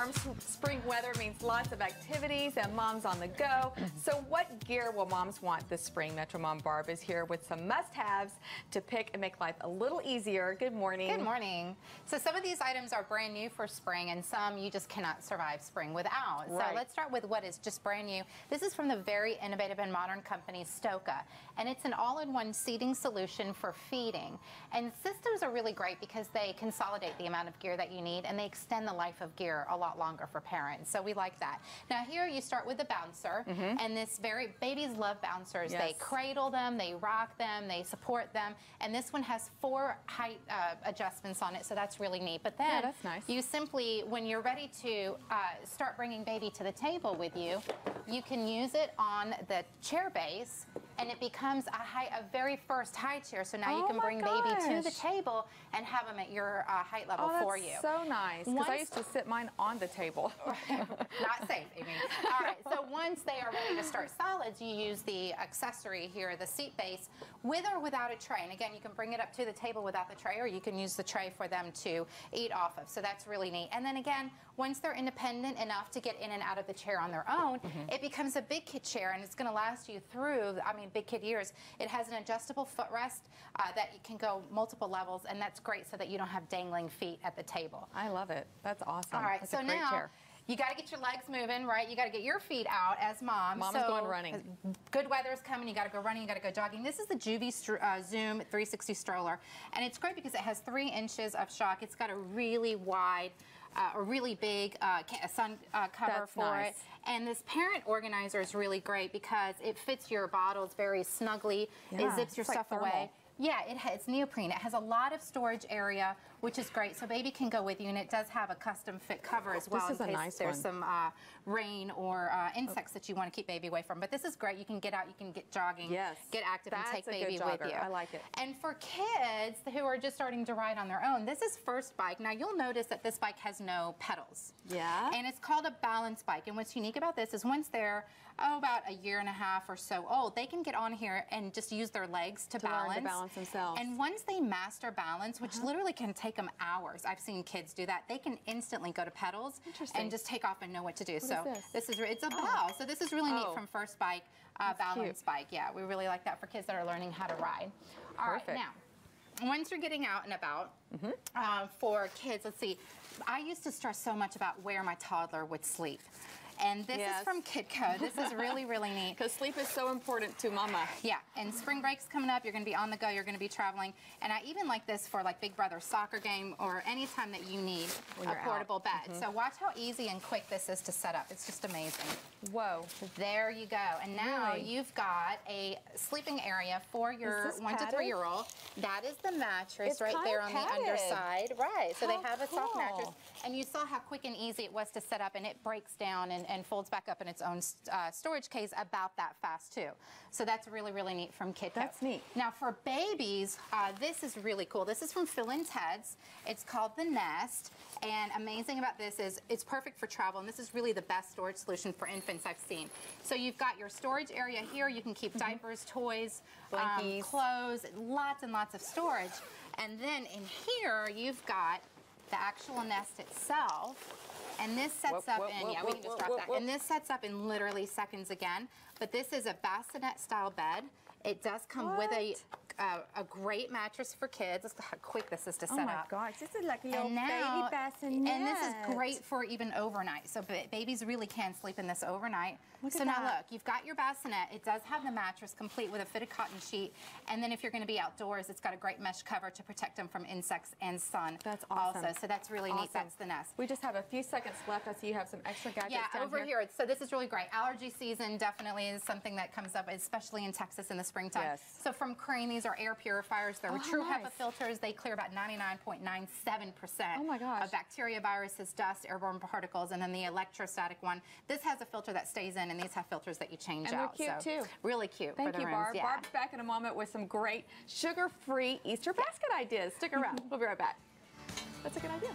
Warm spring weather means lots of activities and moms on the go. Mm-hmm. So what gear will moms want this spring? Metro Mom Barb is here with some must-haves to pick and make life a little easier. Good morning. Good morning. So some of these items are brand new for spring and some you just cannot survive spring without. Right. So let's start with what is just brand new. This is from the very innovative and modern company Stokke and it's an all-in-one seating solution for feeding. And systems are really great because they consolidate the amount of gear that you need and they extend the life of gear a lot longer for parents. So we like that. Now here you start with the bouncer mm -hmm. and this very, babies love bouncers. Yes. They cradle them, they rock them, they support them. And this one has four height uh, adjustments on it, so that's really neat. But then yeah, that's nice. you simply, when you're ready to uh, start bringing baby to the table with you, you can use it on the chair base and it becomes a, high, a very first high chair. So now oh you can bring gosh. baby to the table and have them at your uh, height level oh, for you. so nice. Because I used to sit mine on the table. Not safe, Amy. All right, once they are ready to start solids, you use the accessory here, the seat base, with or without a tray. And again, you can bring it up to the table without the tray, or you can use the tray for them to eat off of. So that's really neat. And then again, once they're independent enough to get in and out of the chair on their own, mm -hmm. it becomes a big kid chair, and it's going to last you through, I mean, big kid years. It has an adjustable footrest uh, that you can go multiple levels, and that's great so that you don't have dangling feet at the table. I love it. That's awesome. All right, that's so now. Chair. You got to get your legs moving, right? You got to get your feet out as mom. Mom's so, going running. Good weather's coming. You got to go running. You got to go jogging. This is the Joovy uh, Zoom 360 stroller, and it's great because it has three inches of shock. It's got a really wide uh, a really big uh, sun uh, cover That's for nice. it. And this parent organizer is really great because it fits your bottles very snugly. Yeah, it zips your stuff like away. Yeah, it it's neoprene. It has a lot of storage area, which is great. So baby can go with you, and it does have a custom fit cover as well this is in case nice there's one. some uh, rain or uh, insects that you want to keep baby away from. But this is great. You can get out, you can get jogging, yes. get active, That's and take baby with you. I like it. And for kids who are just starting to ride on their own, this is First Bike. Now you'll notice that this bike has no pedals. Yeah. And it's called a balance bike. And what's unique about this is once they're oh about a year and a half or so old, they can get on here and just use their legs to, to balance. Balance themselves. And once they master balance, which uh -huh. literally can take them hours, I've seen kids do that. They can instantly go to pedals and just take off and know what to do. What so this? this? is it's a oh. bow. So this is really neat oh. from First Bike uh, Balance cute. Bike. Yeah, we really like that for kids that are learning how to ride. All Perfect. right, now once you're getting out and about mm -hmm. uh, for kids, let's see. I used to stress so much about where my toddler would sleep. And this yes. is from KidCo. This is really, really neat. Because sleep is so important to mama. Yeah, and spring break's coming up. You're going to be on the go. You're going to be traveling. And I even like this for like Big Brother soccer game or any time that you need a portable out. bed. Mm -hmm. So watch how easy and quick this is to set up. It's just amazing. Whoa. There you go. And now really? you've got a sleeping area for your one padded? to three year old. That is the mattress it's right there on padded. the underside. Right. So how they have a cool. soft mattress. And you saw how quick and easy it was to set up and it breaks down and, and folds back up in its own uh, storage case about that fast too. So that's really, really neat from KidCo. That's neat. Now for babies, uh, this is really cool. This is from Phil and Ted's. It's called the Nest. And amazing about this is it's perfect for travel. And this is really the best storage solution for infants I've seen. So you've got your storage area here. You can keep mm -hmm. diapers, toys, um, clothes, lots and lots of storage. And then in here, you've got the actual nest itself and this sets whoop, up whoop, in, whoop, yeah, we can just drop that. And this sets up in literally seconds again. But this is a bassinet style bed. It does come what? with a uh, a great mattress for kids. Look how quick this is to set up. Oh my up. gosh, this is like a little now, baby bassinet. And this is great for even overnight. So babies really can sleep in this overnight. Look so now that. look, you've got your bassinet. It does have the mattress complete with a fitted cotton sheet. And then if you're going to be outdoors, it's got a great mesh cover to protect them from insects and sun. That's awesome. Also, so that's really awesome. neat. That's the nest. We just have a few seconds left. I see you have some extra gadgets yeah, over here. here. So this is really great. Allergy season definitely is something that comes up, especially in Texas in the springtime. Yes. So from Crane, these are air purifiers. They're oh, true nice. HEPA filters. They clear about 99.97% oh my gosh. of bacteria, viruses, dust, airborne particles, and then the electrostatic one. This has a filter that stays in, and these have filters that you change and out. they're cute so too. Really cute. Thank you. Barb. Yeah. Barb's back in a moment with some great sugar-free Easter basket ideas. Stick around. we'll be right back. That's a good idea.